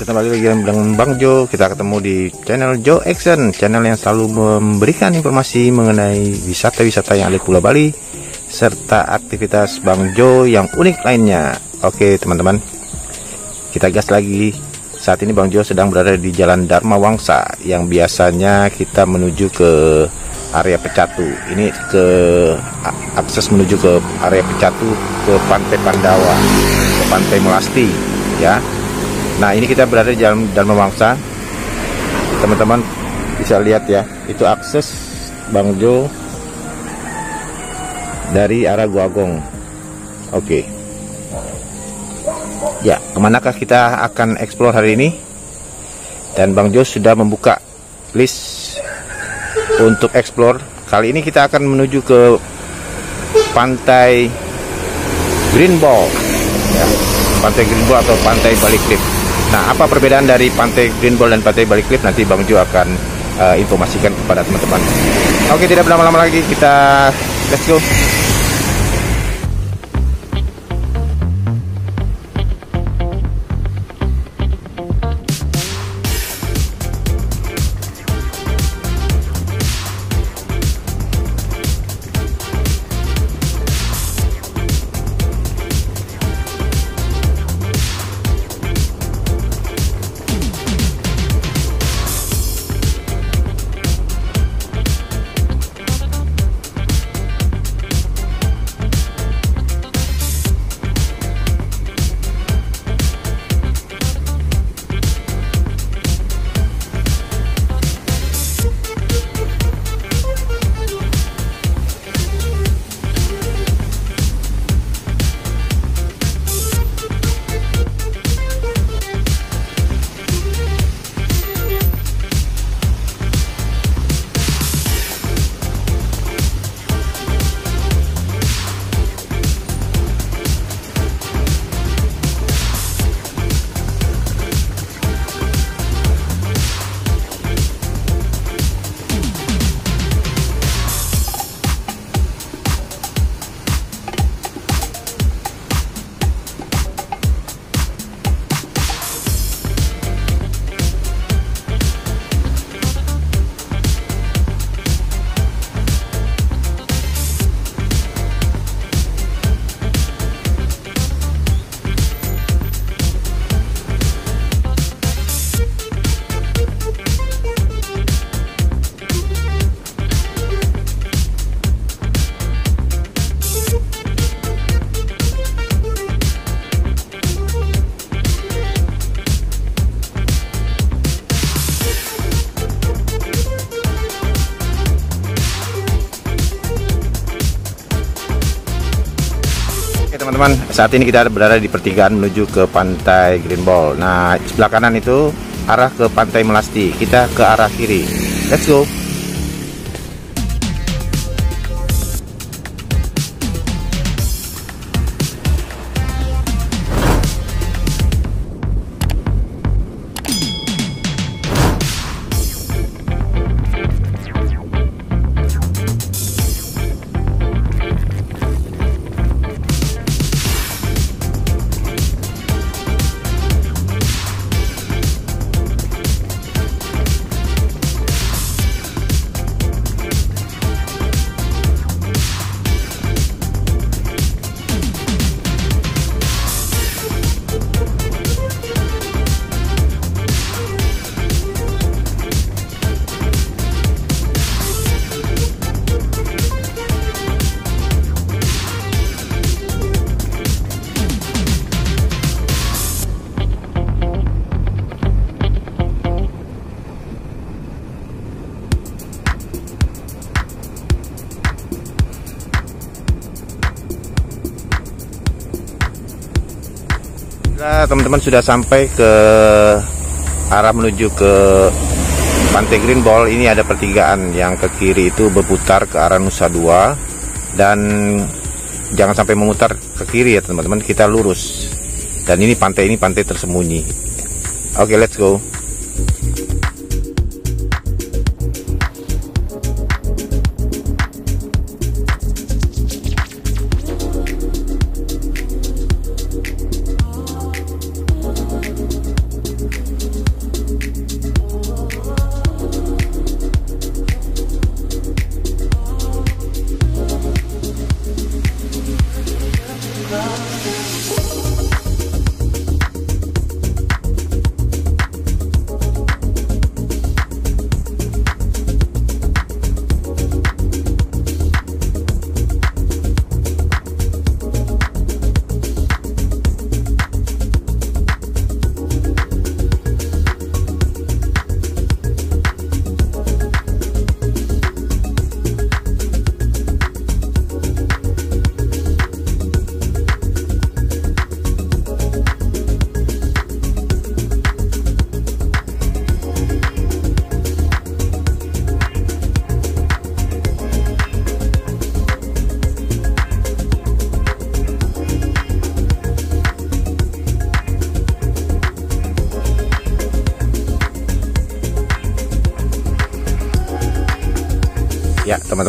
kembali lagi dengan Bang Jo. Kita ketemu di channel Jo Action, channel yang selalu memberikan informasi mengenai wisata-wisata yang ada di Pulau Bali serta aktivitas Bang Jo yang unik lainnya. Oke, teman-teman. Kita gas lagi. Saat ini Bang Jo sedang berada di Jalan Dharma Wangsa yang biasanya kita menuju ke area Pecatu. Ini ke akses menuju ke area Pecatu ke Pantai Pandawa, ke Pantai Melasti, ya. Nah ini kita berada di jalan Dharma Wangsa Teman-teman bisa lihat ya Itu akses Bang Jo Dari arah Guagong Oke. Ya ke manakah kita akan explore hari ini? Dan Bang Jo sudah membuka list Untuk explore. Kali ini kita akan menuju ke Pantai Green Ball. Ya, Pantai Green Ball atau Pantai Balik Cliff Nah, apa perbedaan dari pantai Green Ball dan pantai Balik Cliff nanti Bang Jo akan uh, informasikan kepada teman-teman. Oke, tidak berlama-lama lagi kita let's go. Saat ini kita berada di pertigaan menuju ke pantai Green Ball. Nah sebelah kanan itu arah ke pantai Melasti. Kita ke arah kiri. Let's go teman-teman sudah sampai ke arah menuju ke Pantai Green Ball. Ini ada pertigaan yang ke kiri itu berputar ke arah Nusa Dua. Dan jangan sampai memutar ke kiri ya teman-teman. Kita lurus. Dan ini pantai ini pantai tersembunyi. Oke okay, let's go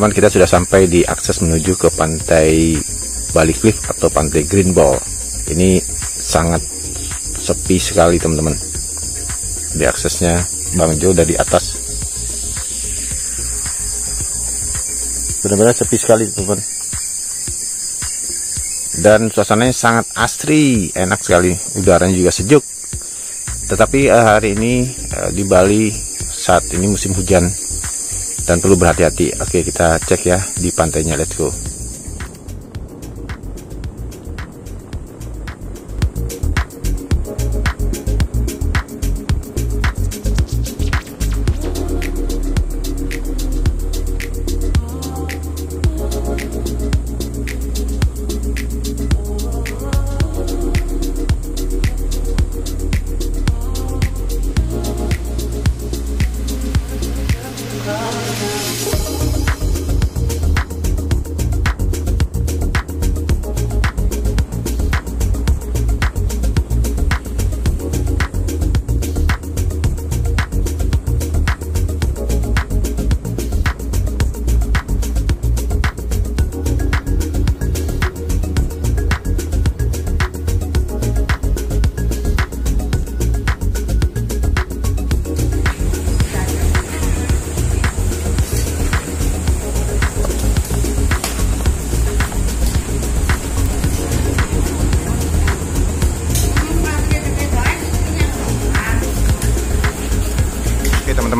teman-teman kita sudah sampai di akses menuju ke pantai Bali Cliff atau pantai Green Ball. Ini sangat sepi sekali, teman-teman. Di aksesnya Bang Jo dari atas. Benar-benar sepi sekali, teman-teman. Dan suasananya sangat asri, enak sekali. Udaranya juga sejuk. Tetapi uh, hari ini uh, di Bali saat ini musim hujan dan perlu berhati-hati. Oke, kita cek ya di pantainya. Let's go.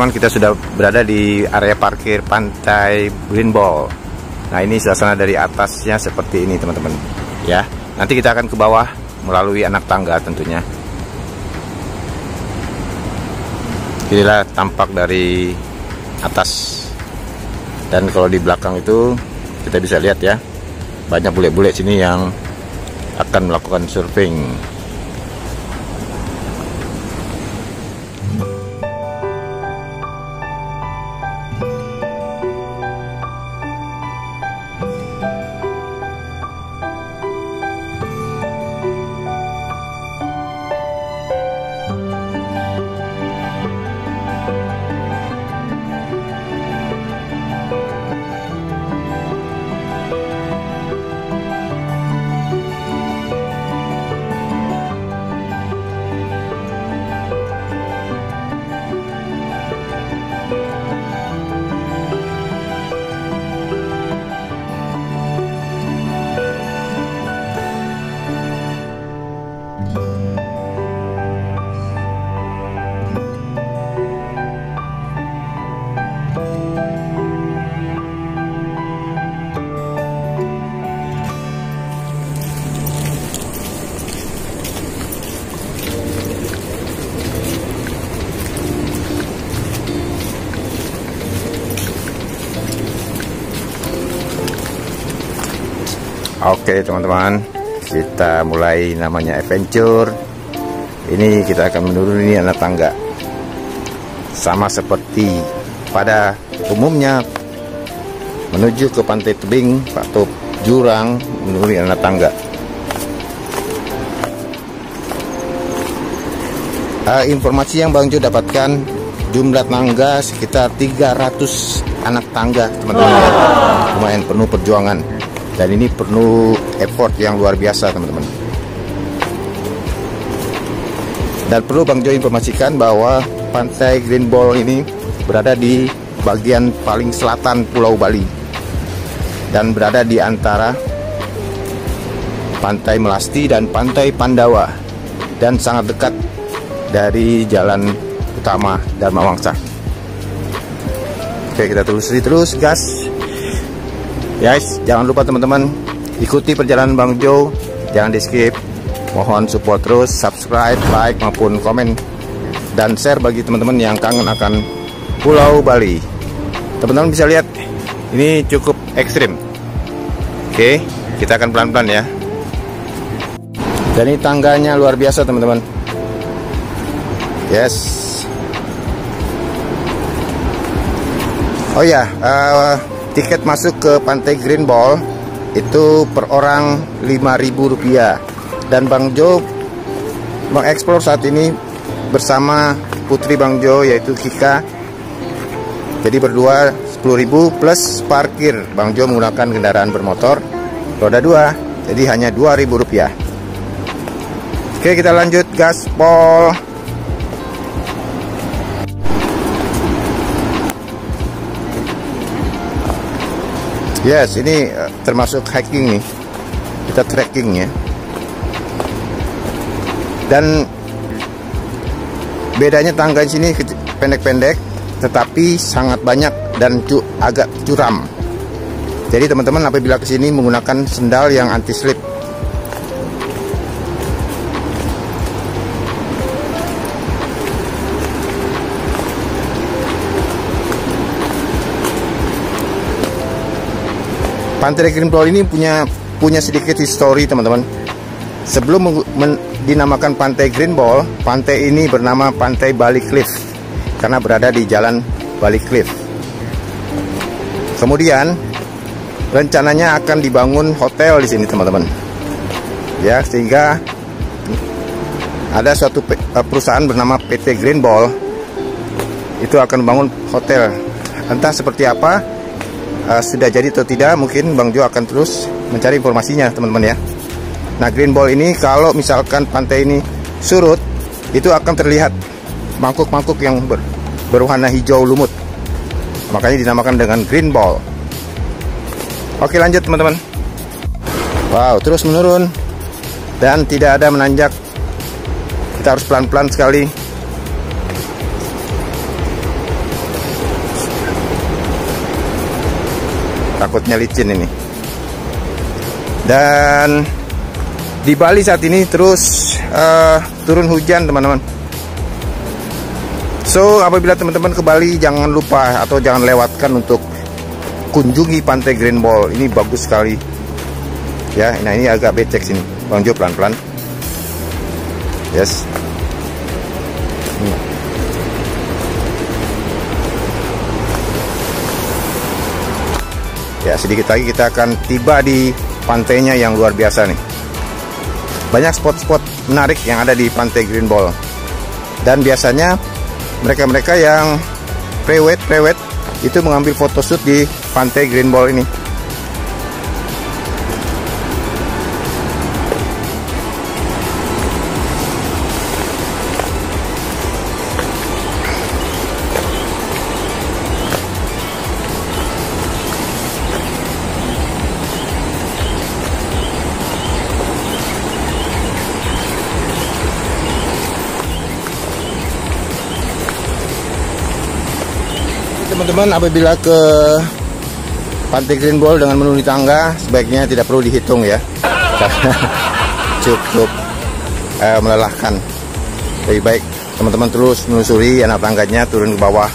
Teman-teman kita sudah berada di area parkir pantai Green Ball. Nah ini suasana dari atasnya seperti ini teman-teman. Ya, nanti kita akan ke bawah melalui anak tangga tentunya. Inilah tampak dari atas. Dan kalau di belakang itu kita bisa lihat ya, banyak bule-bule sini yang akan melakukan surfing. Oke teman-teman. Kita mulai namanya adventure. Ini kita akan menuruni anak tangga. Sama seperti pada umumnya Menuju ke pantai tebing atau jurang menuruni anak tangga. Uh, Informasi yang Bang Jo dapatkan Jumlah tangga sekitar 300 anak tangga teman-teman. Lumayan penuh perjuangan dan ini perlu effort yang luar biasa teman-teman. Dan perlu Bang Jo informasikan bahwa pantai Green Ball ini berada di bagian paling selatan Pulau Bali. Dan berada di antara Pantai Melasti dan Pantai Pandawa. Dan sangat dekat dari jalan utama Dharma Wangsa. Oke kita telusuri terus gas Guys, jangan lupa teman-teman ikuti perjalanan Bang Jo, jangan di skip. Mohon support terus, subscribe, like maupun komen dan share bagi teman-teman yang kangen akan Pulau Bali. Teman-teman bisa lihat ini cukup ekstrim. Oke, kita akan pelan-pelan ya. Dan ini tangganya luar biasa teman-teman. Yes. Oh ya, uh, tiket masuk ke Pantai Green Ball itu per orang Rp5.000 dan Bang Jo mengeksplor saat ini bersama putri Bang Jo yaitu Kika jadi berdua 10.000 plus parkir. Bang Jo menggunakan kendaraan bermotor roda 2, jadi hanya Rp2.000. Oke, kita lanjut gaspol. Yes, ini eh, termasuk hiking nih. Kita trekking ya. Dan bedanya tangga di sini pendek-pendek tetapi sangat banyak dan agak curam. Jadi teman-teman apabila ke sini menggunakan sendal yang anti slip. Pantai Green Ball ini punya punya sedikit histori teman-teman. Sebelum dinamakan Pantai Green Ball, pantai ini bernama Pantai Bali Cliff karena berada di jalan Bali Cliff. Kemudian rencananya akan dibangun hotel di sini teman-teman. Ya, sehingga ada suatu eh, perusahaan bernama PT Green Ball itu akan membangun hotel. Entah seperti apa uh, sudah jadi atau tidak, mungkin Bang Jo akan terus mencari informasinya teman-teman ya. Nah, Green Ball ini kalau misalkan pantai ini surut, itu akan terlihat mangkuk-mangkuk yang ber, berwarna hijau lumut. Makanya dinamakan dengan green ball. Oke lanjut teman-teman. Wow terus menurun dan tidak ada menanjak. Kita harus pelan-pelan sekali. Takutnya licin ini. Dan di Bali saat ini terus uh, turun hujan teman-teman So apabila teman-teman ke Bali jangan lupa atau jangan lewatkan untuk kunjungi Pantai Green Ball. Ini bagus sekali. Ya, nah ini agak becek sini. Jo pelan-pelan. Yes. Ya, sedikit lagi kita akan tiba di pantainya yang luar biasa nih. Banyak spot-spot menarik yang ada di Pantai Green Ball. Dan biasanya mereka-mereka yang prewed-prewed itu mengambil photoshoot di pantai Green Ball ini. Teman-teman apabila ke Pantai Green Ball dengan menuruni tangga sebaiknya tidak perlu dihitung ya. Cukup eh, melelahkan. Lebih baik teman-teman terus menelusuri anak tangganya turun ke bawah.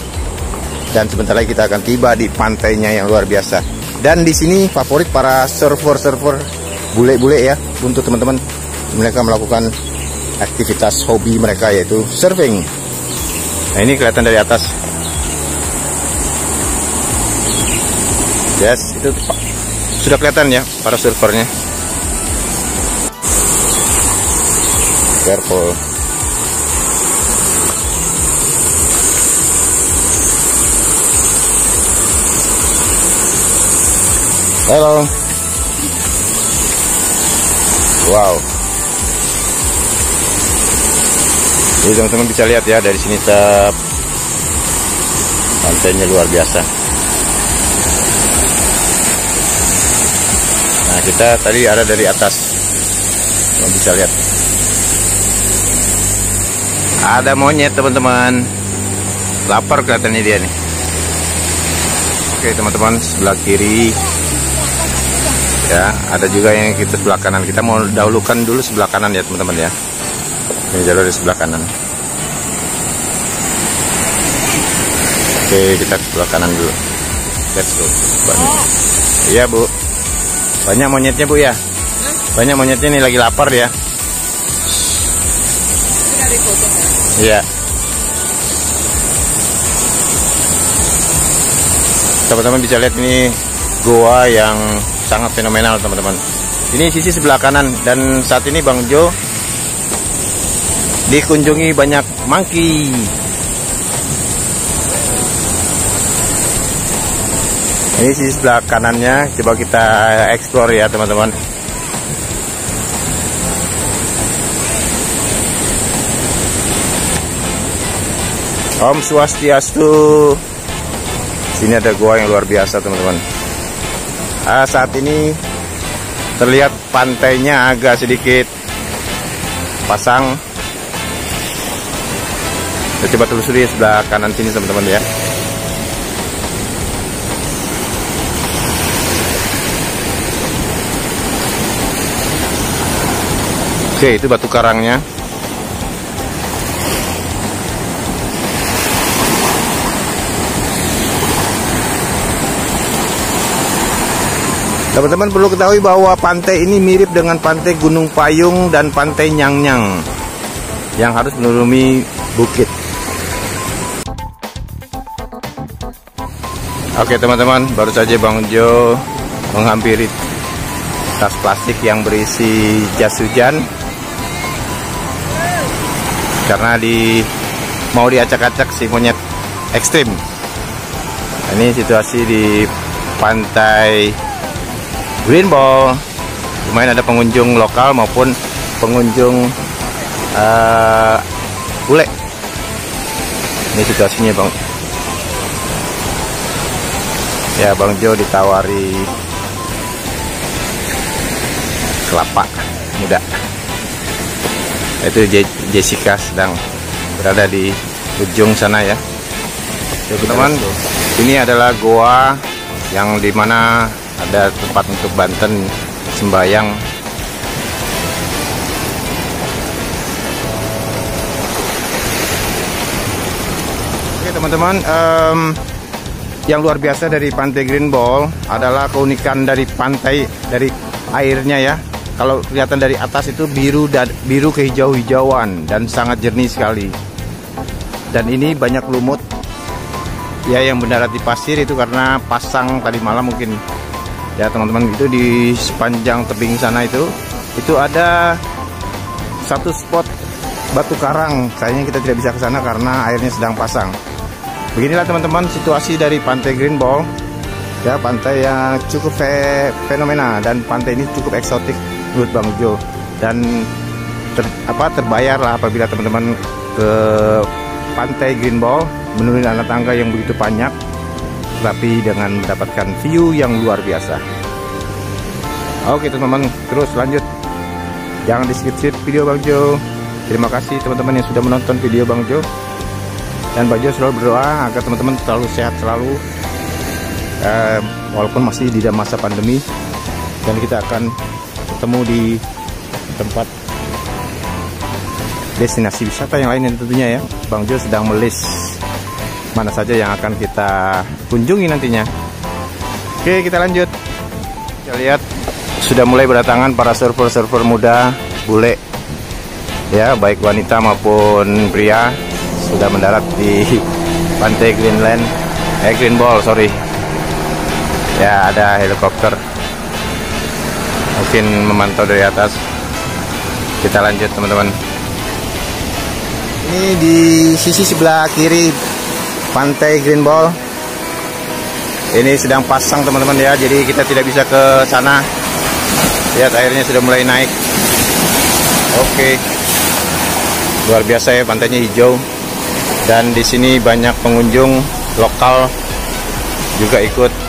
Dan sebentar lagi kita akan tiba di pantainya yang luar biasa. Dan di sini favorit para server-server bule-bule ya untuk teman-teman. Mereka melakukan aktivitas hobi mereka yaitu surfing. Nah ini kelihatan dari atas Yes, itu sudah kelihatan ya para servernya. Careful. Halo. Wow. Jadi teman-teman bisa lihat ya dari sini tap pantainya luar biasa. Kita tadi ada dari atas. Kamu bisa lihat. Ada monyet teman-teman. Lapar kelihatannya dia nih. Oke teman-teman sebelah kiri. Ya ada juga yang kita sebelah kanan. Kita mau dahulukan dulu sebelah kanan ya teman-teman ya. Ini jalur di sebelah kanan. Oke kita sebelah kanan dulu. Let's go. Iya bu banyak monyetnya bu ya? Banyak monyetnya nih lagi lapar ya. Iya. Teman-teman bisa lihat ini goa yang sangat fenomenal teman-teman. Ini sisi sebelah kanan dan saat ini Bang Jo dikunjungi banyak monkey. Ini sisi sebelah kanannya coba kita explore ya teman-teman. Om Swastiastu. Sini ada gua yang luar biasa teman-teman. Ah, saat ini terlihat pantainya agak sedikit pasang. Kita coba telusuri sebelah kanan sini teman-teman ya Oke itu batu karangnya Teman-teman perlu ketahui bahwa pantai ini mirip dengan pantai Gunung Payung dan pantai Nyang-Nyang yang harus menuruni bukit. Oke teman-teman, baru saja Bang Jo menghampiri tas plastik yang berisi jas hujan karena di mau diacak-acak si monyet ekstrim. Ini situasi di pantai Green Ball. Lumayan ada pengunjung lokal maupun pengunjung uh, bule. Ini situasinya bang. Ya bang Jo ditawari kelapa muda itu Jessica sedang berada di ujung sana ya. Teman-teman ini adalah goa yang di mana ada tempat untuk Banten sembayang. Oke teman-teman um, yang luar biasa dari pantai Green Ball adalah keunikan dari pantai dari airnya ya kalau kelihatan dari atas itu biru dan biru kehijau-hijauan dan sangat jernih sekali. Dan ini banyak lumut. Ya yang mendarat di pasir itu karena pasang tadi malam mungkin. Ya teman-teman itu di sepanjang tebing sana itu itu ada satu spot batu karang. Kayaknya kita tidak bisa ke sana karena airnya sedang pasang. Beginilah teman-teman situasi dari pantai Green Ball. Ya pantai yang cukup fe fenomena dan pantai ini cukup eksotik menurut Bang Jo. Dan ter, apa terbayar lah apabila teman-teman ke pantai Green Ball menuruni anak tangga yang begitu banyak tapi dengan mendapatkan view yang luar biasa. Oke teman-teman terus lanjut. Jangan di skip-skip video Bang Jo. Terima kasih teman-teman yang sudah menonton video Bang Jo. Dan Bang Jo selalu berdoa agar teman-teman selalu sehat selalu eh, walaupun masih di masa pandemi. Dan kita akan ketemu di tempat destinasi wisata yang lain tentunya ya. Bang Jo sedang melis mana saja yang akan kita kunjungi nantinya. Oke kita lanjut. Kita lihat sudah mulai berdatangan para server-server muda bule. Ya baik wanita maupun pria sudah mendarat di pantai Greenland. Eh Green Ball sorry. Ya ada helikopter mungkin memantau dari atas. Kita lanjut teman-teman. Ini di sisi sebelah kiri pantai Green Ball. Ini sedang pasang teman-teman ya. Jadi kita tidak bisa ke sana. Lihat airnya sudah mulai naik. Oke. Luar biasa ya. Pantainya hijau. Dan di sini banyak pengunjung lokal juga ikut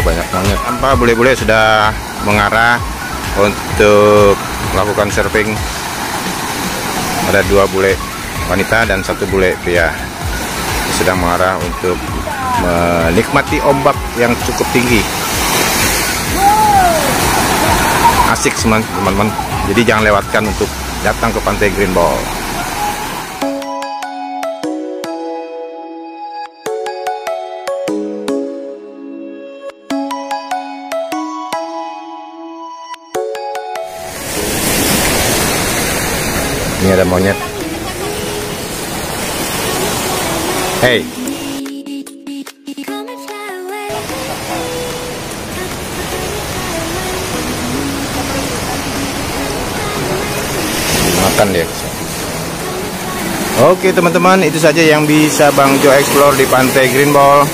apa bule-bule sudah mengarah untuk melakukan surfing? Ada dua bule wanita dan satu bule pria. Sedang mengarah untuk menikmati ombak yang cukup tinggi. Asik teman-teman. Jadi jangan lewatkan untuk datang ke pantai Green Ball ada monyet. Hey. Makan dia. Oke teman-teman itu saja yang bisa Bang Jo explore di pantai Green Ball.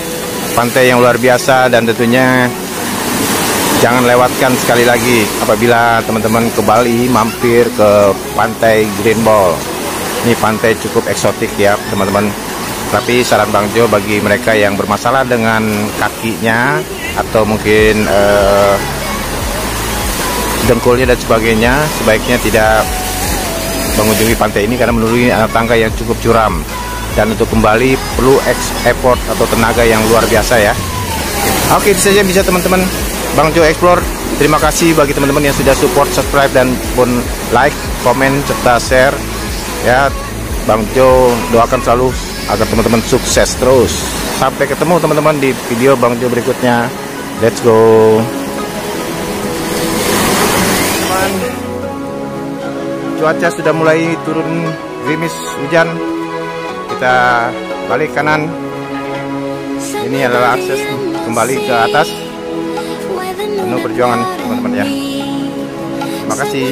Pantai yang luar biasa dan tentunya Jangan lewatkan sekali lagi apabila teman-teman ke Bali mampir ke pantai Green Ball. Ini pantai cukup eksotik ya teman-teman. Tapi saran Bang Jo bagi mereka yang bermasalah dengan kakinya Atau mungkin uh, dengkulnya dan sebagainya Sebaiknya tidak mengunjungi pantai ini karena menuruni tangga yang cukup curam. Dan untuk kembali perlu effort atau tenaga yang luar biasa ya. Oke itu saja bisa teman-teman Bang Jo Explore. Terima kasih bagi teman-teman yang sudah support subscribe dan pun like komen serta share. Ya Bang Jo doakan selalu agar teman-teman sukses terus. Sampai ketemu teman-teman di video Bang Jo berikutnya. Let's go. Cuaca sudah mulai turun gerimis hujan. Kita balik kanan. Ini adalah akses kembali ke atas penuh perjuangan teman-teman ya. Terima kasih